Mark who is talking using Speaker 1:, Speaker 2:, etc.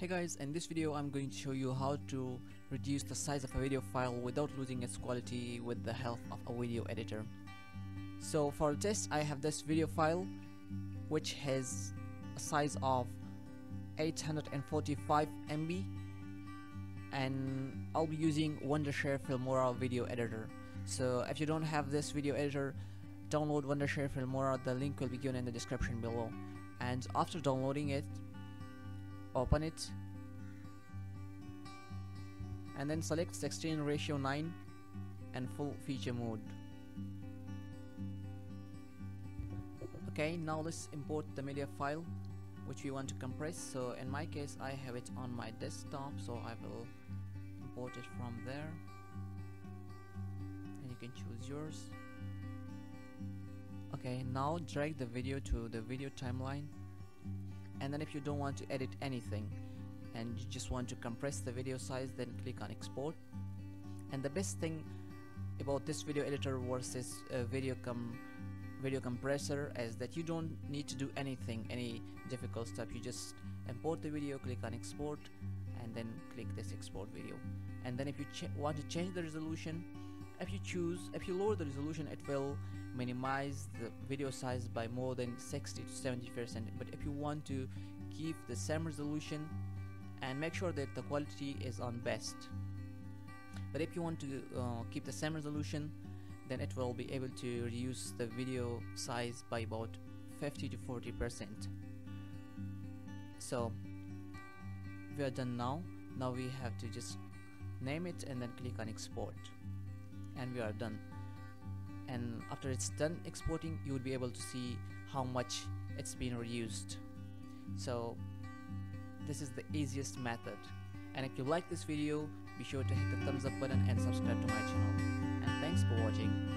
Speaker 1: Hey guys, in this video I'm going to show you how to reduce the size of a video file without losing its quality with the help of a video editor. So for this I have this video file which has a size of 845 MB and I'll be using Wondershare Filmora video editor. So if you don't have this video editor, download Wondershare Filmora, the link will be given in the description below. And after downloading it, open it. And then select 16 ratio 9 and full feature mode. Okay now let's import the media file which we want to compress. So in my case I have it on my desktop so I will import it from there. And you can choose yours. Okay now drag the video to the video timeline and then if you don't want to edit anything and you just want to compress the video size then click on export. And the best thing about this video editor versus a video com video compressor is that you don't need to do anything any difficult stuff. You just import the video click on export and then click this export video. And then if you want to change the resolution if you choose if you lower the resolution it will minimize the video size by more than 60 to 70 percent. But if you want to keep the same resolution and make sure that the quality is on best but if you want to uh, keep the same resolution then it will be able to reduce the video size by about 50 to 40 percent. So we are done now. Now we have to just name it and then click on export and we are done. And after it's done exporting you will be able to see how much it's been reused. So this is the easiest method. And if you like this video be sure to hit the thumbs up button and subscribe to my channel. And thanks for watching